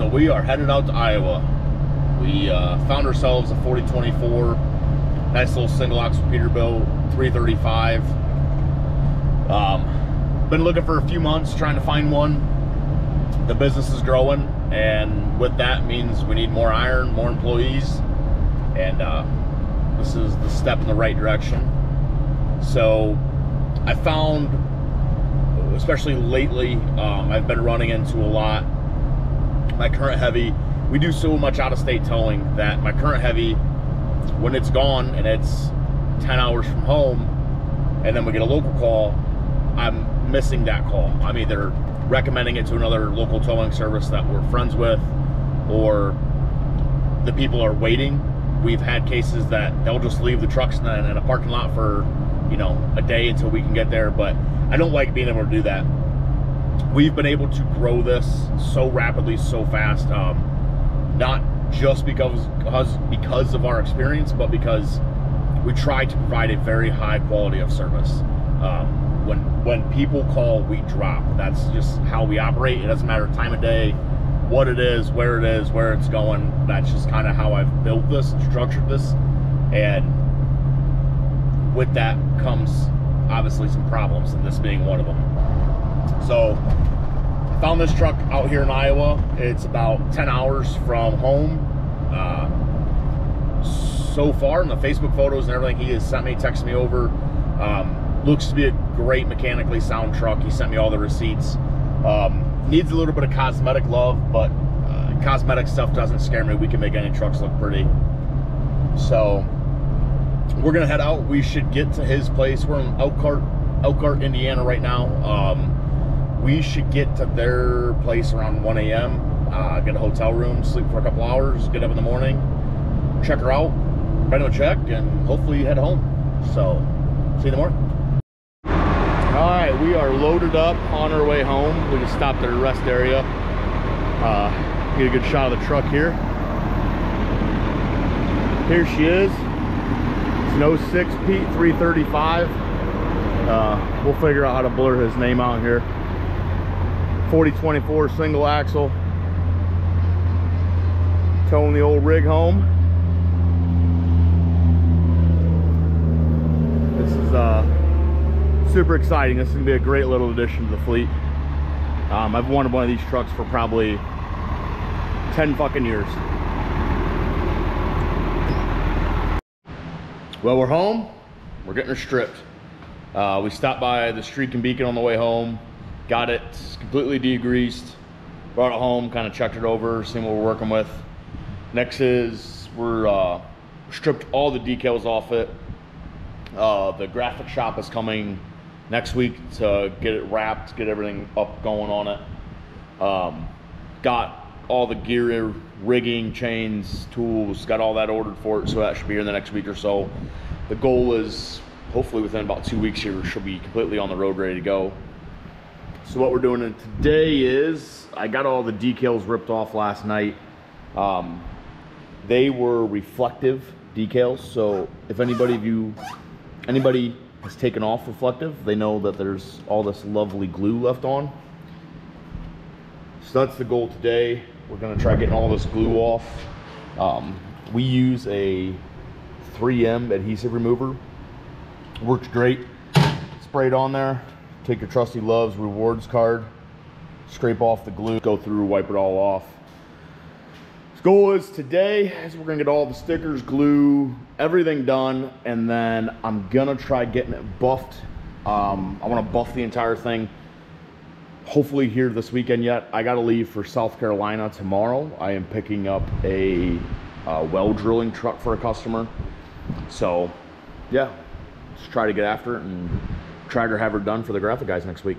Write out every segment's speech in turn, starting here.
so we are headed out to Iowa. We uh, found ourselves a 4024, nice little single axle Peterbilt 335. Um, been looking for a few months trying to find one. The business is growing, and with that means we need more iron, more employees, and uh, this is the step in the right direction. So I found, especially lately, um, I've been running into a lot. My current heavy, we do so much out of state towing that my current heavy, when it's gone and it's 10 hours from home, and then we get a local call, I'm missing that call. I'm either recommending it to another local towing service that we're friends with, or the people are waiting. We've had cases that they'll just leave the trucks in a, in a parking lot for you know, a day until we can get there. But I don't like being able to do that. We've been able to grow this so rapidly, so fast. Um, not just because, because of our experience, but because we try to provide a very high quality of service. Um, when when people call, we drop. That's just how we operate. It doesn't matter time of day, what it is, where it is, where it's going. That's just kind of how I've built this structured this. And with that comes obviously some problems, and this being one of them. So, I found this truck out here in Iowa. It's about 10 hours from home. Uh, so far, in the Facebook photos and everything he has sent me, texted me over, um, looks to be a great mechanically sound truck. He sent me all the receipts. Um, needs a little bit of cosmetic love, but uh, cosmetic stuff doesn't scare me. We can make any trucks look pretty. So, we're gonna head out. We should get to his place. We're in Elkhart, Elkhart, Indiana right now. Um, we should get to their place around 1 a.m. Uh, get a hotel room, sleep for a couple hours, get up in the morning, check her out, write him a check, and hopefully head home. So, see you in the morning. All right, we are loaded up on our way home. We just stopped at a rest area. Uh, get a good shot of the truck here. Here she is. It's an 06 Pete 335. Uh, we'll figure out how to blur his name out here. 4024 single axle. Towing the old rig home. This is uh, super exciting. This is gonna be a great little addition to the fleet. Um, I've wanted one of these trucks for probably 10 fucking years. Well, we're home. We're getting her stripped. Uh, we stopped by the Streak and Beacon on the way home. Got it completely degreased. Brought it home, kind of checked it over, seen what we're working with. Next is we're uh, stripped all the decals off it. Uh, the graphic shop is coming next week to get it wrapped, get everything up going on it. Um, got all the gear, rigging, chains, tools, got all that ordered for it, so that should be here in the next week or so. The goal is hopefully within about two weeks here, she'll be completely on the road, ready to go. So what we're doing today is, I got all the decals ripped off last night. Um, they were reflective decals, so if anybody of you, anybody has taken off reflective, they know that there's all this lovely glue left on. So that's the goal today. We're gonna try getting all this glue off. Um, we use a 3M adhesive remover. Works great. Spray it on there. Take your trusty Loves rewards card. Scrape off the glue. Go through, wipe it all off. Goal is today is we're gonna get all the stickers, glue, everything done, and then I'm gonna try getting it buffed. Um, I wanna buff the entire thing hopefully here this weekend yet. I got to leave for South Carolina tomorrow. I am picking up a uh, well drilling truck for a customer. So, yeah, just try to get after it and try to have her done for the graphic guys next week.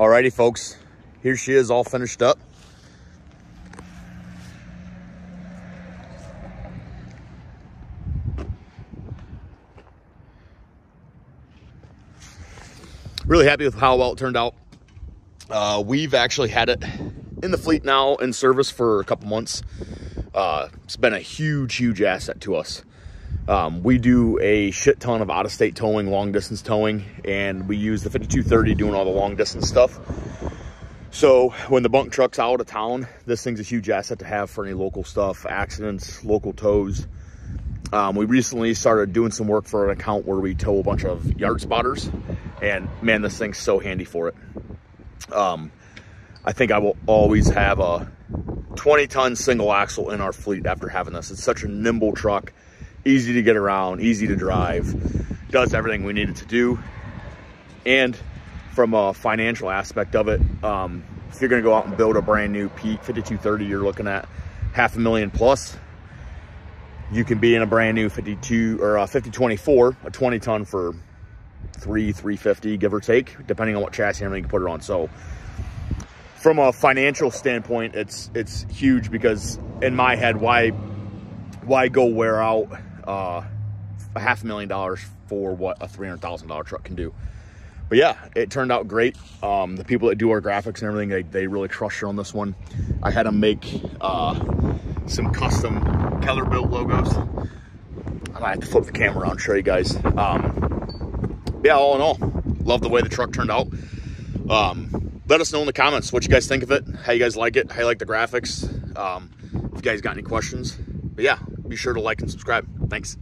Alrighty, folks. Here she is all finished up. Really happy with how well it turned out. Uh, we've actually had it in the fleet now in service for a couple months. Uh, it's been a huge, huge asset to us. Um, we do a shit ton of out-of-state towing, long-distance towing, and we use the 5230 doing all the long-distance stuff. So when the bunk truck's out of town, this thing's a huge asset to have for any local stuff, accidents, local tows. Um, we recently started doing some work for an account where we tow a bunch of yard spotters, and man, this thing's so handy for it. Um, I think I will always have a 20 ton single axle in our fleet after having this. It's such a nimble truck, easy to get around, easy to drive, does everything we need it to do. And from a financial aspect of it, um, if you're gonna go out and build a brand new Pete 5230, you're looking at half a million plus. You can be in a brand new 52 or a 5024, a 20 ton for three, 350, give or take, depending on what chassis and you can put it on. So from a financial standpoint, it's it's huge because in my head, why why go wear out uh, a half a million dollars for what a three hundred thousand dollar truck can do? But yeah, it turned out great. Um, the people that do our graphics and everything, they, they really crushed on this one. I had them make uh, some custom Keller built logos. I might have to flip the camera around, show you guys. Um, yeah, all in all, love the way the truck turned out. Um, let us know in the comments what you guys think of it, how you guys like it, how you like the graphics. Um, if you guys got any questions. But yeah, be sure to like and subscribe. Thanks.